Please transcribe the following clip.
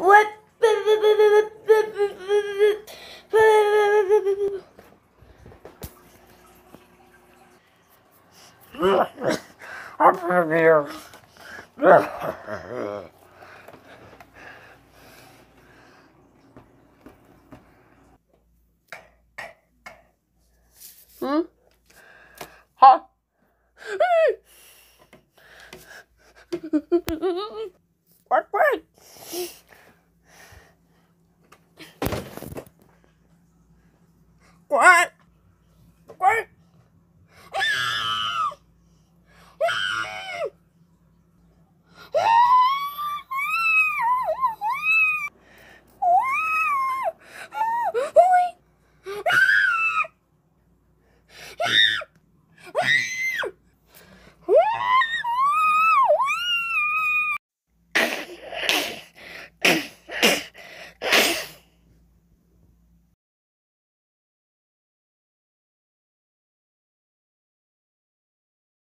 What? I'm from here. Hmm? Huh? What? What? What?